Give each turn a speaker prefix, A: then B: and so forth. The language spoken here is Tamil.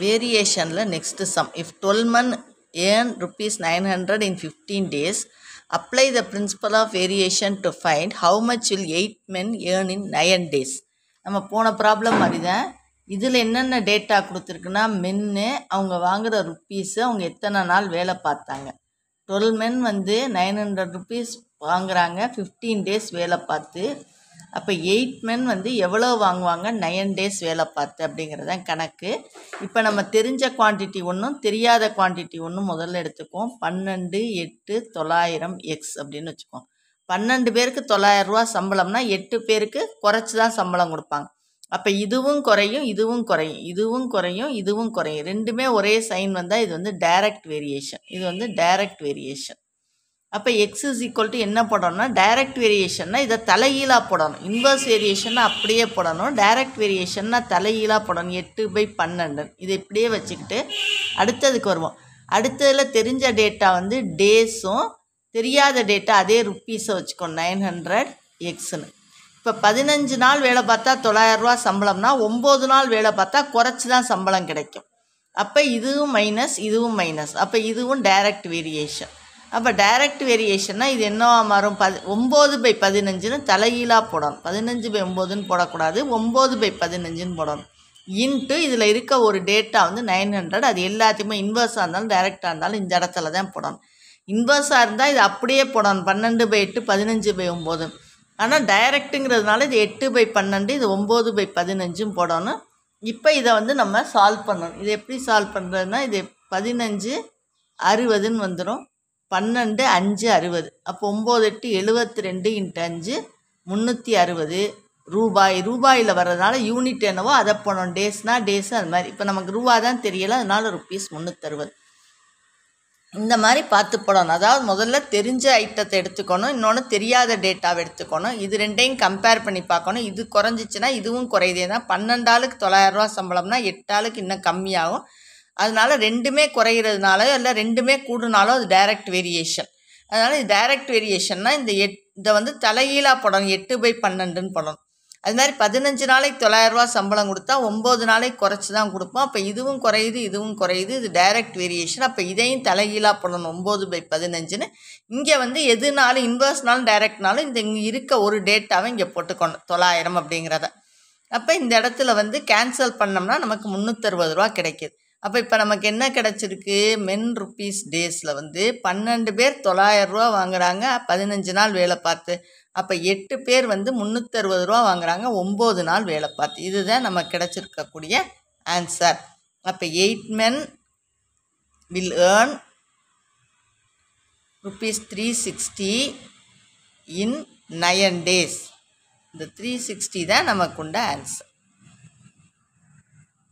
A: வேரியேஷனில் next sum if twelve men earn rupees nine hundred in fifteen days apply the principle of variation to find how much will eight men earn in nine days நம்ம போன ப்ராப்ளம் மாதிரி தான் இதில் என்னென்ன டேட்டா கொடுத்துருக்குன்னா மென்னு அவங்க வாங்குகிற ருப்பீஸு அவங்க எத்தனை நாள் வேலை பார்த்தாங்க. டுவெல் மென் வந்து நைன் ஹண்ட்ரட் ருபீஸ் வாங்குறாங்க ஃபிஃப்டீன் டேஸ் வேலை பார்த்து அப்போ எயிட் மென் வந்து எவ்வளோ வாங்குவாங்க? நயன் டேஸ் வேலை பார்த்து அப்படிங்கிறது தான் கணக்கு. இப்போ நம்ம தெரிஞ்ச குவான்டிட்டி ஒன்றும் தெரியாத குவான்டிட்டி ஒன்றும் முதல்ல எடுத்துக்குவோம். பன்னெண்டு எட்டு தொள்ளாயிரம் எக்ஸ் அப்படின்னு வச்சுக்குவோம். பன்னெண்டு பேருக்கு தொள்ளாயிரம் ரூபா சம்பளம்னா எட்டு பேருக்கு குறைச்சி தான் சம்பளம் கொடுப்பாங்க. அப்போ இதுவும் குறையும் இதுவும் குறையும் இதுவும் குறையும் இதுவும் குறையும். ரெண்டுமே ஒரே சைன் வந்தால் இது வந்து டைரக்ட் வேரியேஷன் இது வந்து டைரக்ட் வேரியேஷன் அப்போ எக்ஸ் இஸ் ஈக்குவல் டு என்ன போடணும்னா டைரக்ட் வேரியேஷன்னா இதை தலைகீழாக போடணும். இன்வர்ஸ் வேரியேஷன்னா அப்படியே போடணும். டைரக்ட் வேரியேஷன்னா தலைகீழாக போடணும். எட்டு பை பன்னெண்டு. இதை இப்படியே வச்சுக்கிட்டு அடுத்ததுக்கு வருவோம். அடுத்ததில் தெரிஞ்ச டேட்டா வந்து டேஸும் தெரியாத டேட்டா அதே ருப்பீஸை வச்சுக்கோ நைன் ஹண்ட்ரட் எக்ஸ்னு இப்போ பதினஞ்சு நாள் வேலை பார்த்தா தொள்ளாயிரரூவா சம்பளம்னா ஒம்பது நாள் வேலை பார்த்தா குறைச்சி தான் சம்பளம் கிடைக்கும். அப்போ இதுவும் மைனஸ் இதுவும் மைனஸ் அப்போ இதுவும் டைரக்ட் வேரியேஷன் அப்போ டைரக்ட் வேரியேஷன்னா இது என்னவா மாறும்? பதி ஒம்பது பை பதினஞ்சுன்னு தலைகீழாக போடணும். பதினஞ்சு பை ஒம்போதுன்னு போடக்கூடாது. ஒம்பது பை பதினஞ்சுன்னு போடணும். இன்ட்டு இதில் இருக்க ஒரு டேட்டா வந்து நைன் ஹண்ட்ரட் அது எல்லாத்தையுமே இன்வர்ஸாக இருந்தாலும் டைரெக்டாக இருந்தாலும் இந்த இடத்துல தான் போடணும். இன்வர்ஸாக இருந்தால் இது அப்படியே போடணும். பன்னெண்டு பை எட்டு பதினஞ்சு பை ஒம்பது. ஆனால் டைரக்ட்டுங்கிறதுனால இது எட்டு பை பன்னெண்டு இது ஒம்பது பை பதினஞ்சும் போடணும். இப்போ இதை வந்து நம்ம சால்வ் பண்ணணும். இது எப்படி சால்வ் பண்ணுறதுனா இது பதினஞ்சு அறுபதுன்னு வந்துடும் பன்னெண்டு அஞ்சு அறுபது. அப்போ ஒம்பது எட்டு எழுபத்தி ரெண்டு இன்ட்டு அஞ்சு முந்நூற்றி அறுபது ரூபாய். ரூபாயில் வர்றதுனால யூனிட் என்னவோ அதை போனோம் டேஸ்னால் டேஸ் அது மாதிரி. இப்போ நமக்கு ரூபா தான் தெரியலை அதனால ருப்பீஸ் முந்நூற்றறுபது இந்த மாதிரி பார்த்து போடணும். அதாவது முதல்ல தெரிஞ்ச ஐட்டத்தை எடுத்துக்கணும். இன்னொன்று தெரியாத டேட்டாவை எடுத்துக்கணும். இது ரெண்டையும் கம்பேர் பண்ணி பார்க்கணும். இது குறைஞ்சிச்சின்னா இதுவும் குறையுது. ஏன்னா பன்னெண்டு ஆளுக்கு தொள்ளாயிரரூவா சம்பளம்னா எட்டு ஆளுக்கு இன்னும் கம்மியாகும். அதனால ரெண்டுமே குறையிறதுனால இல்லை ரெண்டுமே கூடுனாலும் அது டைரக்ட் வேரியேஷன் அதனால் இது டைரக்ட் வேரியேஷன்னா இந்த எட் இதை வந்து தலைகீழாக போடணும் எட்டு பை பன்னெண்டுன்னு போடணும். அது மாதிரி பதினஞ்சு நாளைக்கு தொள்ளாயிரரூவா சம்பளம் கொடுத்தா ஒம்பது நாளைக்கு குறைச்சி தான் கொடுப்போம். அப்போ இதுவும் குறையுது இதுவும் குறையுது இது டைரக்ட் வேரியேஷன் அப்போ இதையும் தலைகீழாக போடணும் ஒம்பது பை பதினஞ்சுன்னு. இங்கே வந்து எதுனாலும் இன்வெர்ஸ்னாலும் டைரக்ட்னாலும் இந்த இங்கே இருக்க ஒரு டேட்டாவை இங்கே போட்டுக்கணும் தொள்ளாயிரம் அப்படிங்கிறத. அப்போ இந்த இடத்துல வந்து கேன்சல் பண்ணோம்னா நமக்கு முந்நூற்றறுபது ரூபா கிடைக்கிது. அப்போ இப்போ நமக்கு என்ன கிடச்சிருக்கு? மென் ருப்பீஸ் டேஸில் வந்து பன்னெண்டு பேர் தொள்ளாயிரம் ரூபா பதினஞ்சு நாள் வேலை பார்த்து. அப்போ எட்டு பேர் வந்து முந்நூற்றறுபது ரூபா வாங்குகிறாங்க ஒம்பது நாள் வேலை பார்த்து. இதுதான் நமக்கு கிடச்சிருக்கக்கூடிய ஆன்சர் அப்போ eight men will earn rupees three sixty in nine days இந்த த்ரீ சிக்ஸ்டி தான் நமக்குண்ட ஆன்சர்